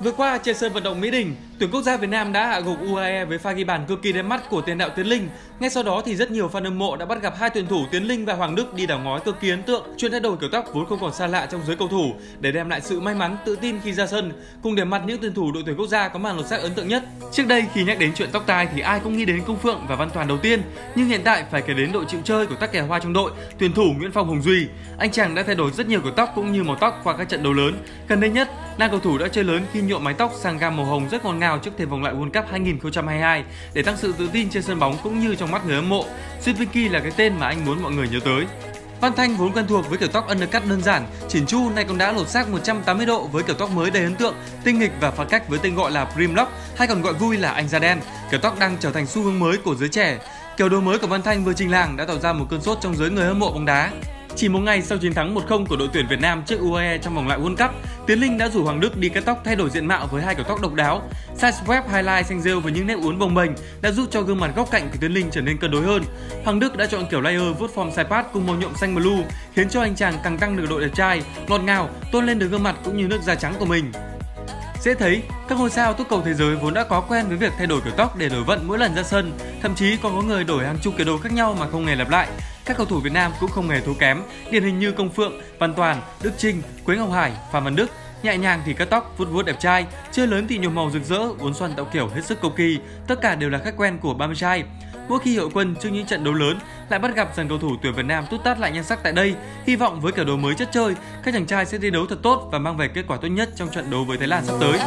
Vừa qua trên sân vận động Mỹ Đình, tuyển quốc gia Việt Nam đã hạ gục UAE với pha ghi bàn cực kỳ đẹp mắt của tiền đạo Tiến Linh. Ngay sau đó thì rất nhiều fan hâm mộ đã bắt gặp hai tuyển thủ Tiến Linh và Hoàng Đức đi đảo ngói cực kỳ ấn tượng, chuyện thay đổi kiểu tóc vốn không còn xa lạ trong giới cầu thủ để đem lại sự may mắn, tự tin khi ra sân, cùng để mặt những tuyển thủ đội tuyển quốc gia có màn lột xác ấn tượng nhất. Trước đây khi nhắc đến chuyện tóc tai thì ai cũng nghĩ đến Công Phượng và Văn Toàn đầu tiên, nhưng hiện tại phải kể đến đội chịu chơi của tắc kè hoa trong đội, tuyển thủ Nguyễn Phong Hùng Duy. Anh chàng đã thay đổi rất nhiều kiểu tóc cũng như màu tóc qua các trận đấu lớn. Gần đây nhất, nam cầu thủ đã chơi lớn khi nhuộm mái tóc sang gam màu hồng rất ngọt ngào trước thềm vòng loại World Cup 2022 để tăng sự tự tin trên sân bóng cũng như trong mắt người hâm mộ. Siviki là cái tên mà anh muốn mọi người nhớ tới. Văn Thanh vốn quen thuộc với kiểu tóc undercut đơn giản, chỉn chu nay cũng đã lột xác 180 độ với kiểu tóc mới đầy ấn tượng, tinh nghịch và phá cách với tên gọi là Primlock hay còn gọi vui là anh da đen. Kiểu tóc đang trở thành xu hướng mới của giới trẻ. Kiểu đồ mới của Văn Thanh vừa trình làng đã tạo ra một cơn sốt trong giới người hâm mộ bóng đá. Chỉ một ngày sau chiến thắng 1-0 của đội tuyển Việt Nam trước UAE trong vòng loại World Cup, Tiến Linh đã rủ Hoàng Đức đi cắt tóc thay đổi diện mạo với hai kiểu tóc độc đáo. Size web highlight xanh rêu với những nét uốn bồng bềnh đã giúp cho gương mặt góc cạnh của Tiến Linh trở nên cân đối hơn. Hoàng Đức đã chọn kiểu layer vuốt form side part cùng màu nhuộm xanh blue, khiến cho anh chàng càng tăng được độ đẹp trai, ngọt ngào, tôn lên được gương mặt cũng như nước da trắng của mình. Dễ thấy, các ngôi sao túc cầu thế giới vốn đã có quen với việc thay đổi kiểu tóc để đổi vận mỗi lần ra sân, thậm chí còn có người đổi hàng chục kiểu đồ khác nhau mà không hề lặp lại. Các cầu thủ Việt Nam cũng không hề thua kém, điển hình như Công Phượng, Văn Toàn, Đức Trinh, Quế Ngọc Hải, Phạm Văn Đức. Nhẹ nhàng thì cắt tóc, vuốt vuốt đẹp trai, chơi lớn thì nhiều màu rực rỡ, uốn xoăn tạo kiểu hết sức cầu kỳ, tất cả đều là khách quen của 30 trai. Mỗi khi hội quân trước những trận đấu lớn lại bắt gặp dàn cầu thủ tuyển Việt Nam tút tát lại nhan sắc tại đây, hy vọng với kiểu đồ mới chất chơi, các chàng trai sẽ thi đấu thật tốt và mang về kết quả tốt nhất trong trận đấu với Thái Lan sắp tới.